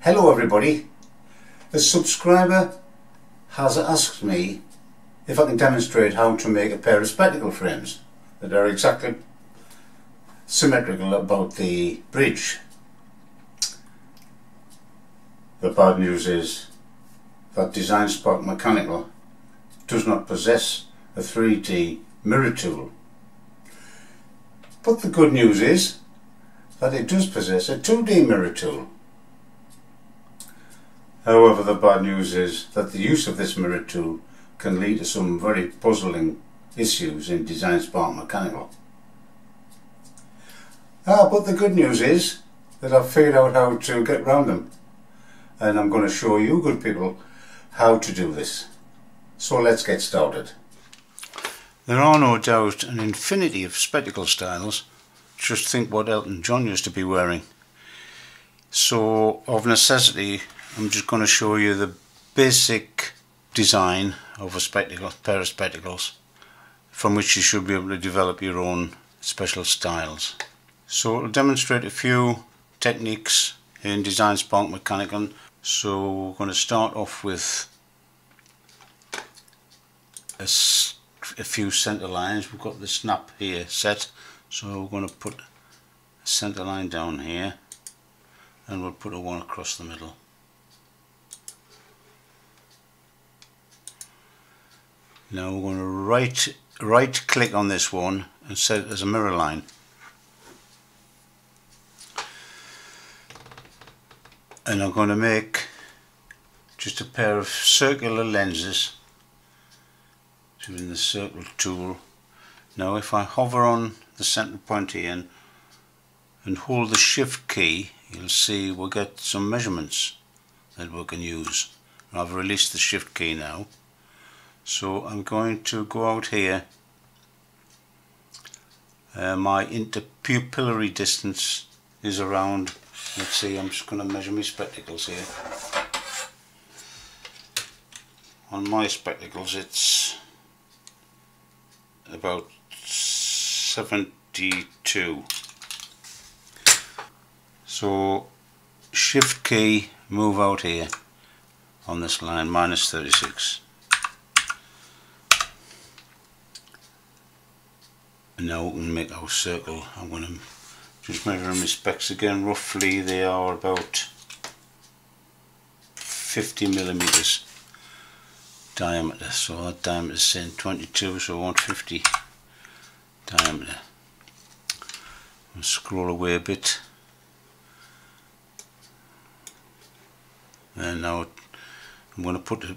Hello everybody. A subscriber has asked me if I can demonstrate how to make a pair of spectacle frames that are exactly symmetrical about the bridge. The bad news is that DesignSpark Mechanical does not possess a 3D mirror tool. But the good news is that it does possess a 2D mirror tool. However, the bad news is that the use of this mirror tool can lead to some very puzzling issues in DesignSpark Mechanical. Ah, but the good news is that I've figured out how to get around them and I'm going to show you good people how to do this. So let's get started. There are no doubt an infinity of spectacle styles. Just think what Elton John used to be wearing. So of necessity I'm just going to show you the basic design of a spectacle, pair of spectacles from which you should be able to develop your own special styles. So I'll demonstrate a few techniques in DesignSpark Mechanical. So we're going to start off with a, a few center lines. We've got the snap here set so we're going to put a center line down here and we'll put a one across the middle. Now we're going to right, right click on this one and set it as a mirror line. And I'm going to make just a pair of circular lenses using the circle tool. Now if I hover on the center point here and, and hold the shift key you'll see we'll get some measurements that we can use. I've released the shift key now so I'm going to go out here uh, my interpupillary distance is around let's see I'm just going to measure my spectacles here. On my spectacles it's about 72 so shift key move out here on this line minus 36 and now we can make our circle. I'm going to just measure my specs again. Roughly they are about 50 millimeters diameter. So that diameter is saying 22 so I want 50 diameter. Scroll away a bit. And now I'm going to put a,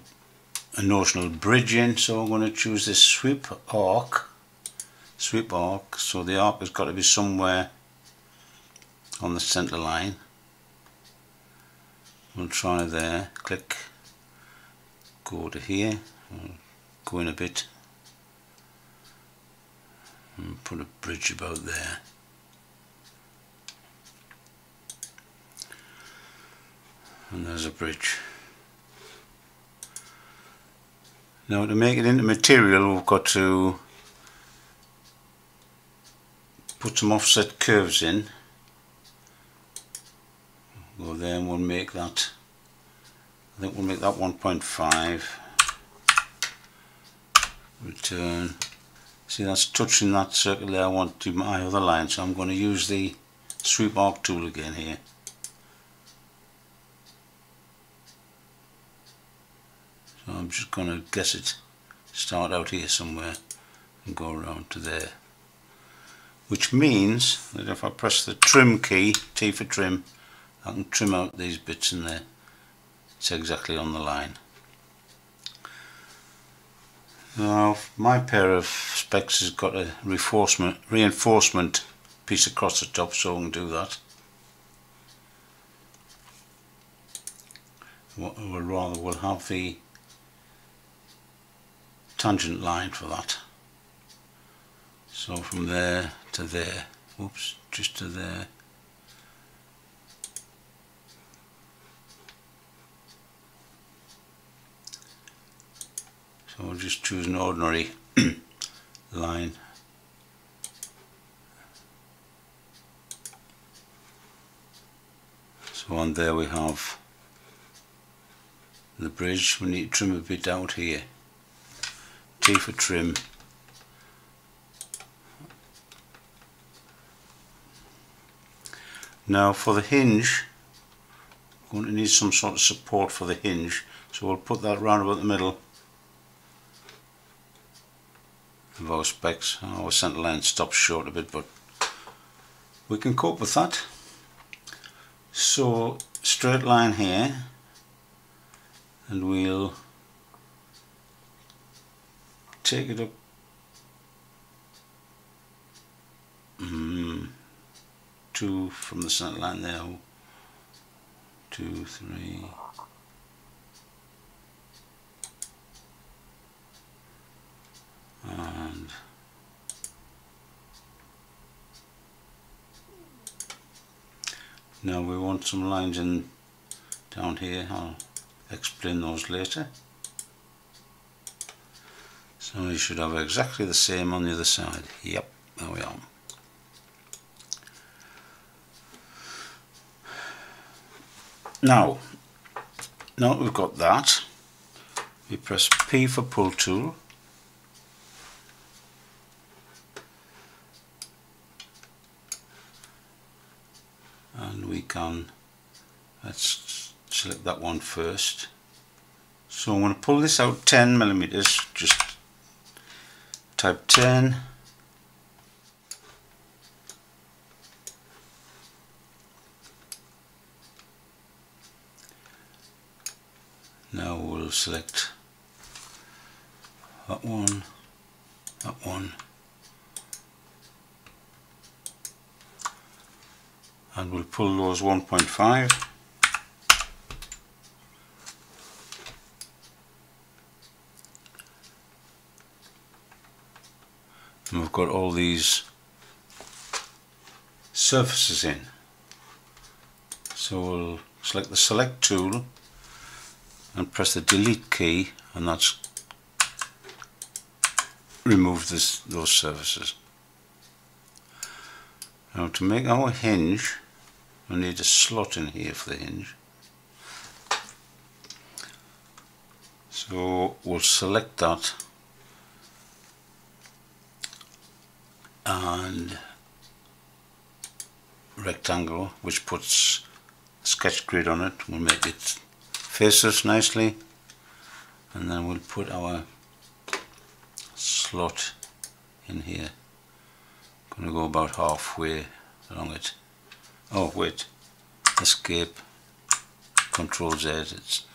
a notional bridge in so I'm going to choose this sweep arc sweep arc so the arc has got to be somewhere on the center line. We'll try there click go to here go in a bit and put a bridge about there. And there's a bridge. Now to make it into material we've got to put some offset curves in. Go there and we'll make that I think we'll make that 1.5 return. See that's touching that circle there I want to my other line so I'm going to use the sweep arc tool again here. So I'm just going to guess it start out here somewhere and go around to there which means that if I press the trim key, T for trim, I can trim out these bits in there. It's exactly on the line. Now my pair of specs has got a reinforcement, reinforcement piece across the top so I can do that. Or rather we'll have the tangent line for that. So from there to there, whoops, just to there. So we'll just choose an ordinary line. So on there we have the bridge we need to trim a bit out here T for trim now for the hinge we're going to need some sort of support for the hinge. So we'll put that round about the middle of our specs. Our centre line stops short a bit but we can cope with that. So straight line here and we'll take it up two from the center line there two three. And now we want some lines in down here. I'll explain those later. So we should have exactly the same on the other side. Yep there we are now now we've got that we press P for pull tool. And we can let's select that one first. So I'm going to pull this out 10 millimeters just type 10 now we'll select that one that one and we'll pull those 1.5 and we've got all these surfaces in. So we'll select the select tool and press the delete key and that's remove this, those services. now to make our hinge we need a slot in here for the hinge so we'll select that and rectangle which puts sketch grid on it we'll make it faces nicely. And then we'll put our slot in here. Going to go about halfway along it. Oh wait. Escape. Control Z. It's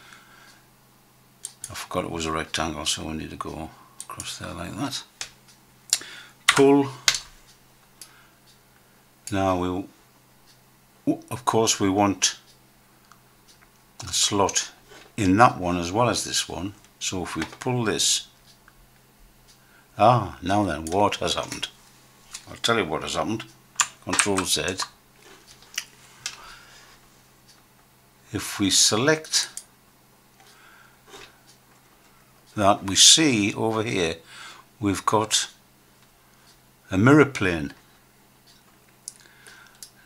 I forgot it was a rectangle so we need to go across there like that. Pull. Now we of course we want slot in that one as well as this one. So if we pull this ah now then what has happened? I'll tell you what has happened. Control Z. If we select that we see over here we've got a mirror plane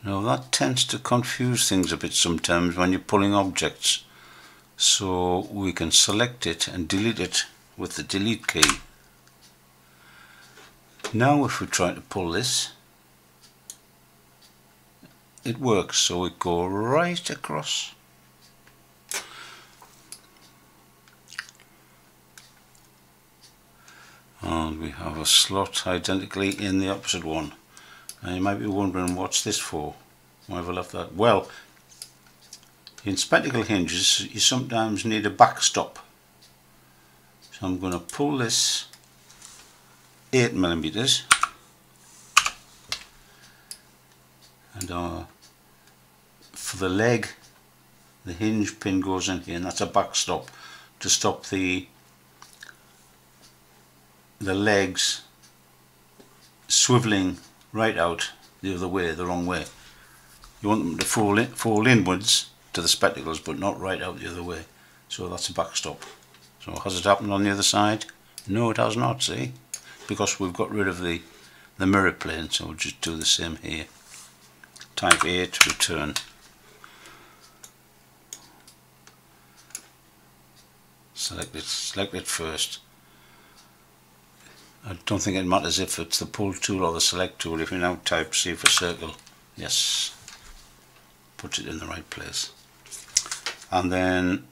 now that tends to confuse things a bit sometimes when you're pulling objects. So we can select it and delete it with the delete key. Now if we try to pull this, it works. So we go right across. And we have a slot identically in the opposite one. And you might be wondering what's this for? Why have I left that? Well, in spectacle hinges you sometimes need a backstop. So I'm going to pull this 8 millimeters and uh, for the leg the hinge pin goes in here and that's a backstop to stop the the legs swiveling right out the other way, the wrong way. You want them to fall in, fall inwards to the spectacles but not right out the other way. So that's a backstop. So has it happened on the other side? No it has not, see? Because we've got rid of the, the mirror plane so we'll just do the same here. Type 8, return. select it, select it first I don't think it matters if it's the pull tool or the select tool. If you now type C for circle yes put it in the right place. And then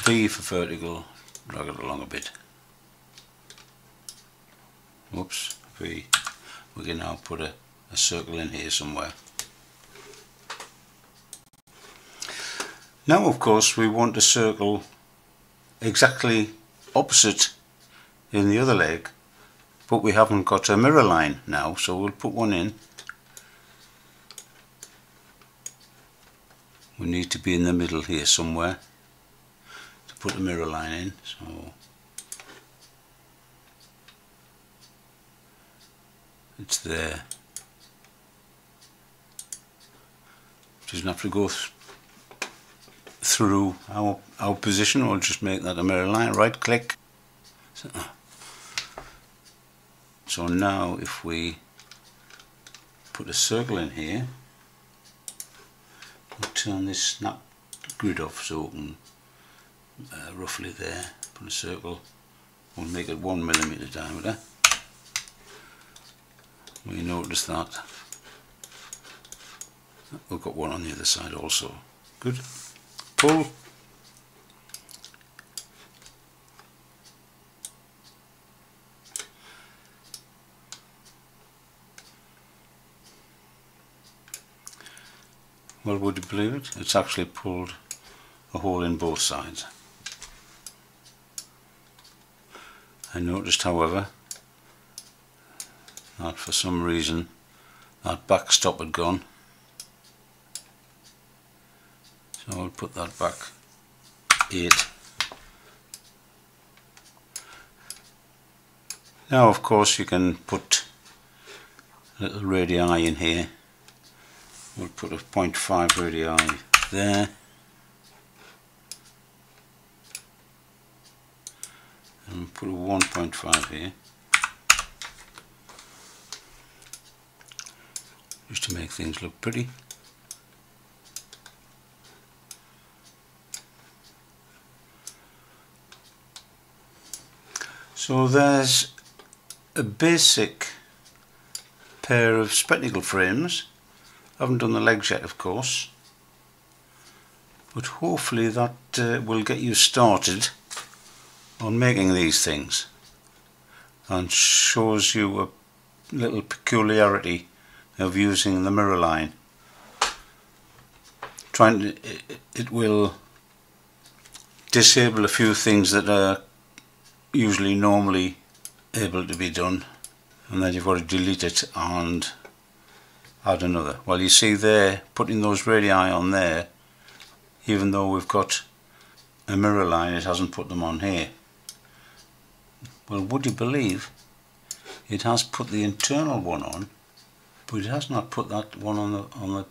V for vertical drag it along a bit. Whoops V we can now put a, a circle in here somewhere. Now of course we want a circle exactly opposite in the other leg but we haven't got a mirror line now so we'll put one in. We need to be in the middle here somewhere to put the mirror line in so. It's there. Doesn't have to go th through our, our position. We'll just make that a mirror line. Right click. So, so now if we put a circle in here we'll turn this snap grid off so we can uh, roughly there put a circle. We'll make it one millimeter diameter. We notice that. We've got one on the other side also. Good. Pull well would you believe it? It's actually pulled a hole in both sides. I noticed however that for some reason that backstop had gone. So I'll put that back 8 now of course you can put a little radii in here we'll put a 0.5 radii there. And put a 1.5 here. Just to make things look pretty. So there's a basic pair of spectacle frames I haven't done the legs yet of course. But hopefully that uh, will get you started on making these things and shows you a little peculiarity of using the mirror line. Trying to, it, it will disable a few things that are usually normally able to be done and then you've got to delete it and add another. Well you see there putting those radii on there even though we've got a mirror line it hasn't put them on here. Well would you believe it has put the internal one on but it has not put that one on the on the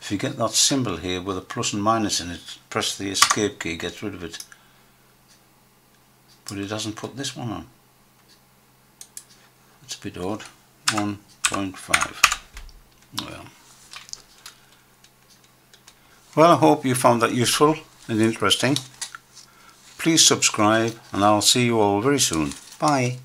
if you get that symbol here with a plus and minus in it press the escape key gets rid of it but it doesn't put this one on it's a bit odd 1.5 well. Well I hope you found that useful and interesting. Please subscribe and I'll see you all very soon. Bye